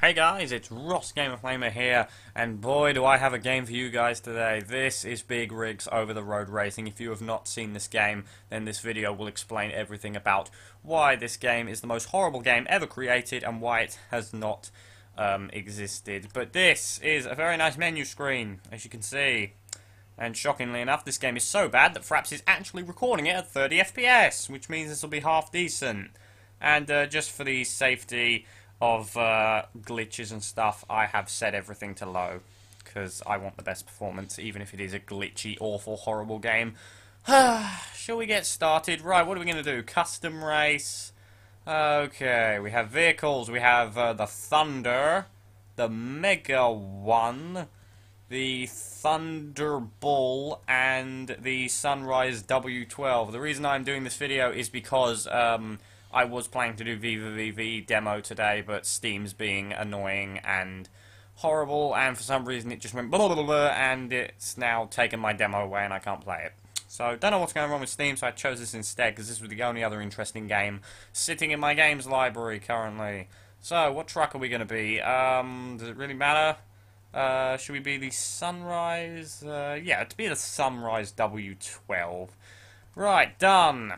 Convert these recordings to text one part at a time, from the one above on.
Hey guys, it's Ross Gamer Flamer here, and boy do I have a game for you guys today. This is Big Rigs Over the Road Racing. If you have not seen this game, then this video will explain everything about why this game is the most horrible game ever created and why it has not um, existed. But this is a very nice menu screen, as you can see. And shockingly enough, this game is so bad that Fraps is actually recording it at 30 FPS, which means this will be half decent. And uh, just for the safety of uh, glitches and stuff, I have set everything to low because I want the best performance, even if it is a glitchy, awful, horrible game. Shall we get started? Right, what are we going to do? Custom race. Okay, we have vehicles. We have uh, the Thunder, the Mega One, the Thunderbull, and the Sunrise W12. The reason I'm doing this video is because um, I was planning to do Viva VV demo today, but Steam's being annoying and horrible, and for some reason it just went blah, blah, blah, blah, and it's now taken my demo away and I can't play it. So, don't know what's going on with Steam, so I chose this instead, because this was the only other interesting game sitting in my games library currently. So, what truck are we going to be? Um, does it really matter? Uh, should we be the Sunrise? Uh, yeah, to be the Sunrise W12. Right, done.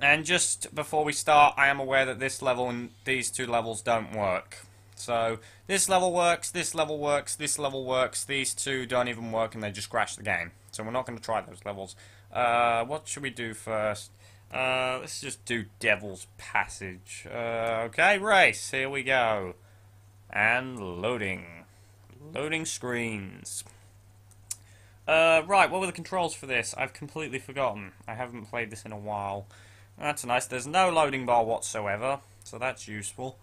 And just before we start, I am aware that this level and these two levels don't work. So, this level works, this level works, this level works, these two don't even work and they just crash the game. So we're not going to try those levels. Uh, what should we do first? Uh, let's just do Devil's Passage. Uh, okay, race, here we go. And loading. Loading screens. Uh, right, what were the controls for this? I've completely forgotten. I haven't played this in a while. That's nice. There's no loading bar whatsoever, so that's useful.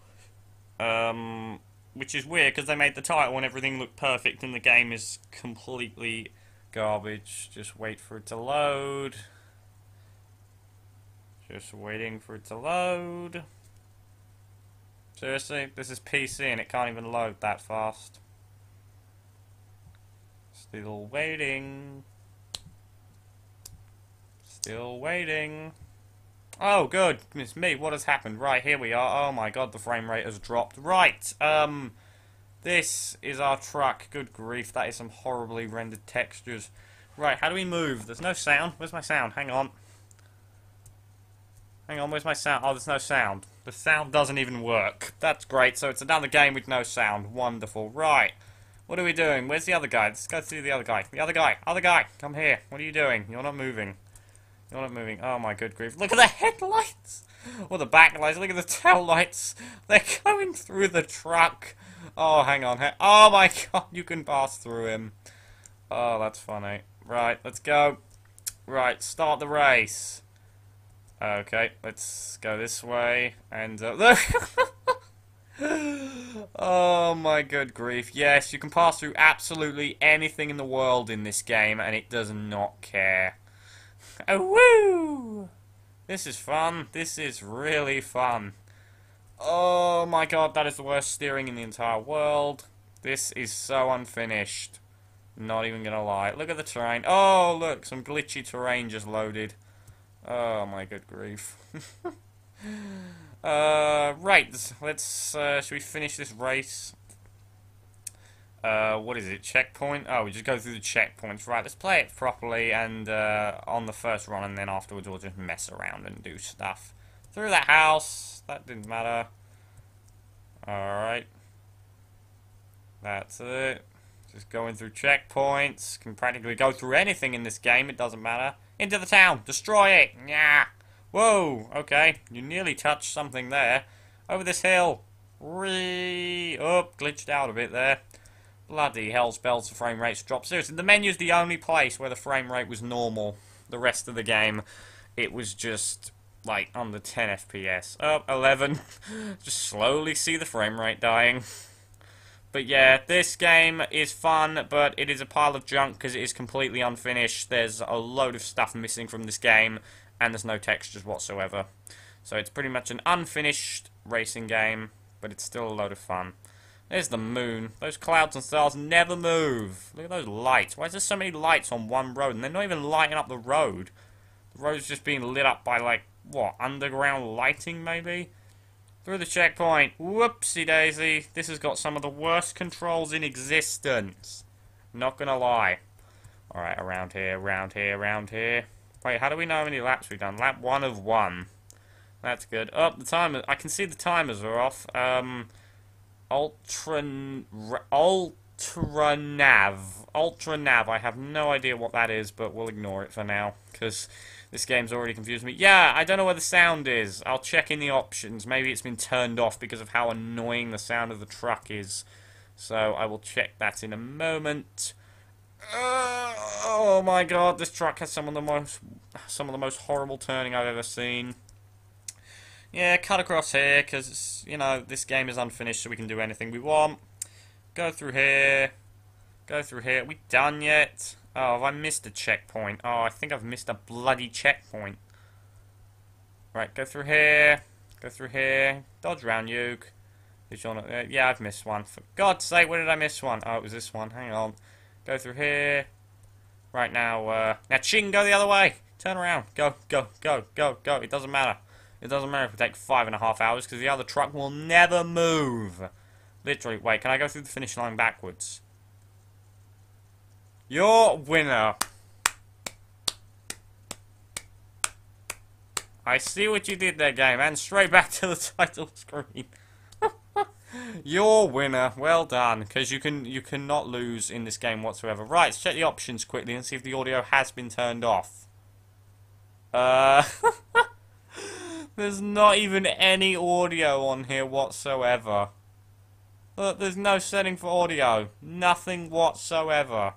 Um, which is weird because they made the title and everything look perfect, and the game is completely garbage. Just wait for it to load. Just waiting for it to load. Seriously, this is PC and it can't even load that fast. Still waiting. Still waiting. Oh, good. It's me. What has happened? Right, here we are. Oh my god, the frame rate has dropped. Right, um, this is our truck. Good grief, that is some horribly rendered textures. Right, how do we move? There's no sound. Where's my sound? Hang on. Hang on, where's my sound? Oh, there's no sound. The sound doesn't even work. That's great. So it's another game with no sound. Wonderful. Right. What are we doing? Where's the other guy? Let's go see the other guy. The other guy. Other guy. Come here. What are you doing? You're not moving. You're not moving. Oh my good grief. Look at the headlights! Or the backlights. Look at the tail lights. They're going through the truck. Oh, hang on. Oh my god, you can pass through him. Oh, that's funny. Right, let's go. Right, start the race. Okay, let's go this way. And, uh, oh my good grief. Yes, you can pass through absolutely anything in the world in this game, and it does not care. Oh, woo! This is fun. This is really fun. Oh my god, that is the worst steering in the entire world. This is so unfinished. Not even gonna lie. Look at the terrain. Oh, look, some glitchy terrain just loaded. Oh my good grief. uh, right, let's, uh, should we finish this race? Uh, what is it? Checkpoint? Oh, we just go through the checkpoints. Right, let's play it properly and uh, on the first run, and then afterwards we'll just mess around and do stuff. Through that house. That didn't matter. Alright. That's it. Just going through checkpoints. Can practically go through anything in this game. It doesn't matter. Into the town. Destroy it. Yeah. Whoa. Okay. You nearly touched something there. Over this hill. Whee. Oh, glitched out a bit there. Bloody hell, spells the frame rate's dropped. Seriously, the menu's the only place where the frame rate was normal. The rest of the game, it was just, like, under 10 FPS. Oh, 11. just slowly see the frame rate dying. But yeah, this game is fun, but it is a pile of junk because it is completely unfinished. There's a load of stuff missing from this game, and there's no textures whatsoever. So it's pretty much an unfinished racing game, but it's still a load of fun. There's the moon. Those clouds and stars never move. Look at those lights. Why is there so many lights on one road? And they're not even lighting up the road. The road's just being lit up by, like, what, underground lighting, maybe? Through the checkpoint. Whoopsie daisy. This has got some of the worst controls in existence. Not gonna lie. Alright, around here, around here, around here. Wait, how do we know how many laps we've done? Lap one of one. That's good. Oh, the timer. I can see the timers are off. Um, ultra, ultra nav, ultra nav. I have no idea what that is, but we'll ignore it for now because this game's already confused me. Yeah, I don't know where the sound is. I'll check in the options. Maybe it's been turned off because of how annoying the sound of the truck is. So I will check that in a moment. Uh, oh my god, this truck has some of the most some of the most horrible turning I've ever seen. Yeah, cut across here, because, you know, this game is unfinished, so we can do anything we want. Go through here. Go through here. Are we done yet? Oh, have I missed a checkpoint? Oh, I think I've missed a bloody checkpoint. Right, go through here. Go through here. Dodge round, on, uh, yeah, I've missed one. For God's sake, where did I miss one? Oh, it was this one. Hang on. Go through here. Right now, uh, now Ching, go the other way. Turn around. Go, go, go, go, go. It doesn't matter. It doesn't matter if we take five and a half hours because the other truck will never move. Literally, wait, can I go through the finish line backwards? Your winner. I see what you did there, game, and straight back to the title screen. Your winner. Well done, because you can you cannot lose in this game whatsoever. Right, check the options quickly and see if the audio has been turned off. Uh. There's not even any audio on here whatsoever. Look, there's no setting for audio. Nothing whatsoever.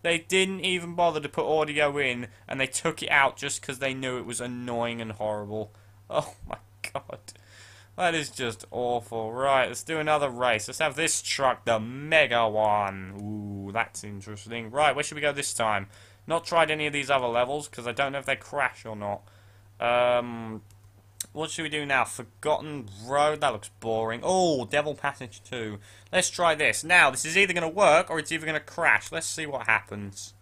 They didn't even bother to put audio in, and they took it out just because they knew it was annoying and horrible. Oh my god. That is just awful. Right, let's do another race. Let's have this truck, the Mega one. Ooh, that's interesting. Right, where should we go this time? Not tried any of these other levels, because I don't know if they crash or not. Um, what should we do now? Forgotten Road? That looks boring. Oh, Devil Passage 2. Let's try this. Now, this is either going to work or it's either going to crash. Let's see what happens.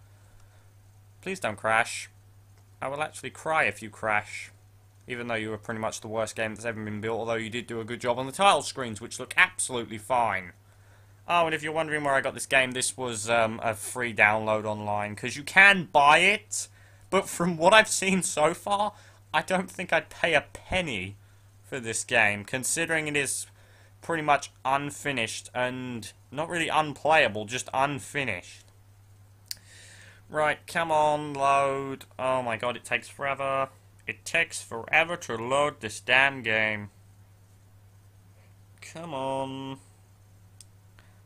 Please don't crash. I will actually cry if you crash. Even though you were pretty much the worst game that's ever been built, although you did do a good job on the title screens, which look absolutely fine. Oh, and if you're wondering where I got this game, this was um, a free download online, because you can buy it, but from what I've seen so far, I don't think I'd pay a penny for this game, considering it is pretty much unfinished and not really unplayable, just unfinished. Right, come on, load. Oh my god, it takes forever. It takes forever to load this damn game. Come on.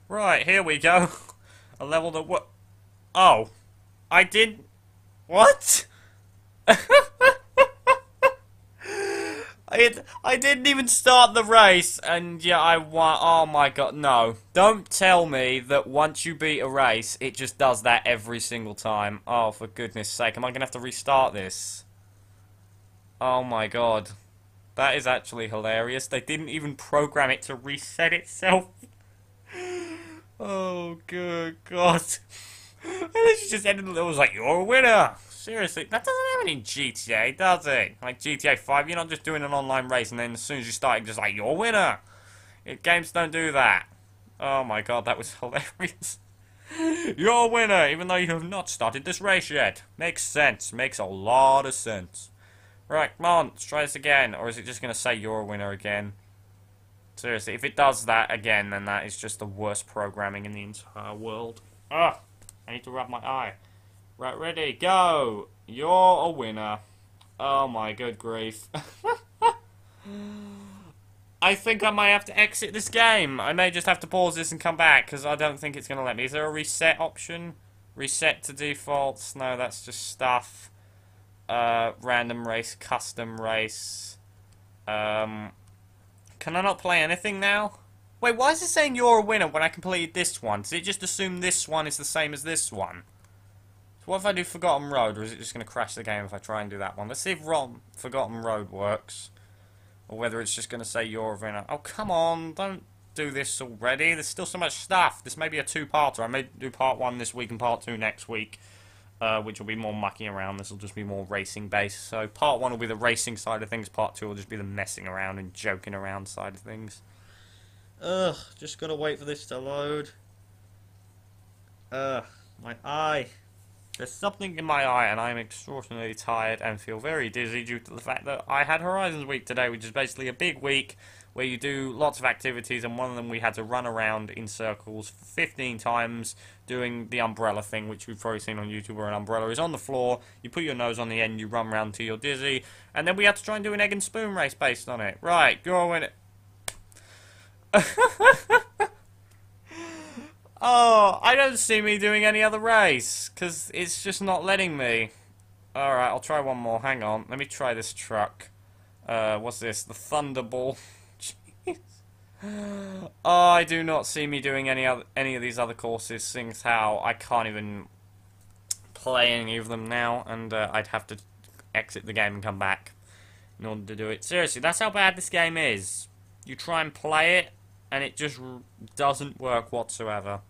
Right, here we go. A level that what? Oh, I did. What? I, I didn't even start the race, and yeah, I won. Oh my god, no. Don't tell me that once you beat a race, it just does that every single time. Oh, for goodness sake, am I going to have to restart this? Oh my god. That is actually hilarious. They didn't even program it to reset itself. oh, good god. and then she just ended it was like, you're a winner. Seriously, that doesn't have any GTA, does it? Like GTA 5, you're not just doing an online race and then as soon as you start, just like, you're a winner. It, games don't do that. Oh my god, that was hilarious. you're a winner, even though you have not started this race yet. Makes sense. Makes a lot of sense. Right, come on, let's try this again. Or is it just going to say you're a winner again? Seriously, if it does that again, then that is just the worst programming in the entire world. Ah, I need to rub my eye. Right, ready, go! You're a winner. Oh my good grief. I think I might have to exit this game. I may just have to pause this and come back, because I don't think it's going to let me. Is there a reset option? Reset to defaults? No, that's just stuff. Uh, random race, custom race. Um, can I not play anything now? Wait, why is it saying you're a winner when I completed this one? Does it just assume this one is the same as this one? So what if I do Forgotten Road, or is it just going to crash the game if I try and do that one? Let's see if Ron Forgotten Road works. Or whether it's just going to say you're a winner. Oh, come on, don't do this already. There's still so much stuff. This may be a two-parter. I may do part one this week and part two next week. uh, which will be more mucking around. This will just be more racing based. So part one will be the racing side of things. Part two will just be the messing around and joking around side of things. Ugh, just gotta wait for this to load. Ugh, my eye. There's something in my eye, and I'm extraordinarily tired and feel very dizzy due to the fact that I had Horizons Week today, which is basically a big week where you do lots of activities, and one of them we had to run around in circles 15 times doing the umbrella thing, which we've probably seen on YouTube where an umbrella is on the floor, you put your nose on the end, you run around till you're dizzy, and then we had to try and do an egg and spoon race based on it. Right, go on it. Oh, I don't see me doing any other race, because it's just not letting me. Alright, I'll try one more. Hang on. Let me try this truck. Uh, what's this? The Thunderball. oh, I do not see me doing any other any of these other courses, seeing how I can't even play any of them now, and uh, I'd have to exit the game and come back in order to do it. Seriously, that's how bad this game is. You try and play it, and it just doesn't work whatsoever.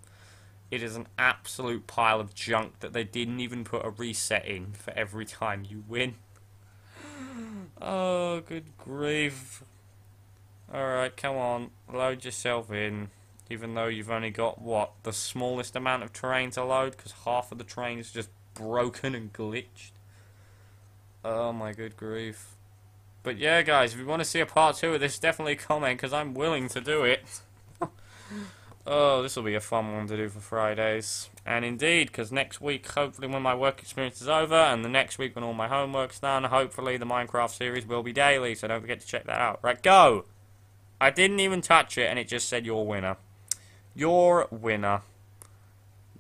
It is an absolute pile of junk that they didn't even put a reset in for every time you win. Oh, good grief. Alright, come on. Load yourself in. Even though you've only got, what, the smallest amount of terrain to load? Because half of the terrain is just broken and glitched. Oh my good grief. But yeah, guys, if you want to see a part 2 of this, definitely comment, because I'm willing to do it. oh, this will be a fun one to do for Fridays. And indeed, because next week, hopefully when my work experience is over, and the next week when all my homework's done, hopefully the Minecraft series will be daily, so don't forget to check that out. Right, go! I didn't even touch it, and it just said your winner. Your winner.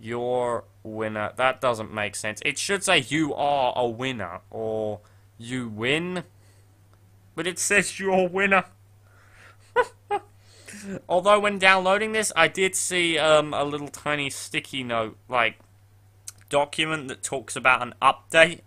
Your winner. That doesn't make sense. It should say you are a winner, or you win. But it says your winner. Although when downloading this, I did see um, a little tiny sticky note, like, document that talks about an update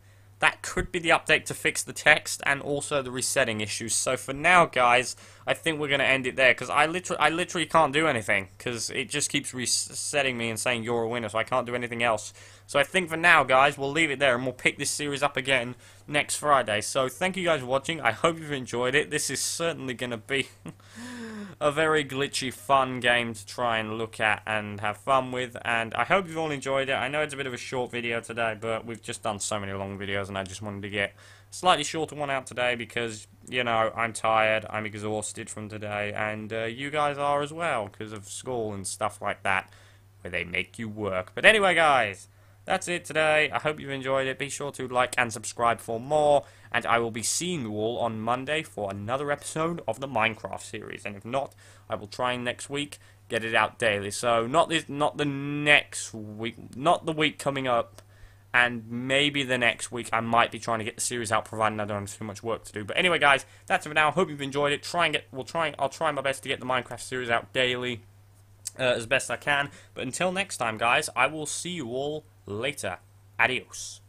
that could be the update to fix the text and also the resetting issues. So for now, guys, I think we're going to end it there because I literally, I literally can't do anything because it just keeps resetting me and saying you're a winner, so I can't do anything else. So I think for now, guys, we'll leave it there and we'll pick this series up again next Friday. So thank you guys for watching. I hope you've enjoyed it. This is certainly going to be a very glitchy, fun game to try and look at and have fun with. And I hope you've all enjoyed it. I know it's a bit of a short video today, but we've just done so many long videos, and I just wanted to get a slightly shorter one out today because, you know, I'm tired, I'm exhausted from today, and uh, you guys are as well because of school and stuff like that, where they make you work. But anyway, guys, that's it today. I hope you've enjoyed it. Be sure to like and subscribe for more. And I will be seeing you all on Monday for another episode of the Minecraft series. And if not, I will try next week get it out daily. So not this, not the next week, not the week coming up, and maybe the next week I might be trying to get the series out, providing I don't have too much work to do. But anyway, guys, that's it for now. I hope you've enjoyed it. Try and get, we'll try, I'll try my best to get the Minecraft series out daily. Uh, as best I can. But until next time, guys, I will see you all later. Adios.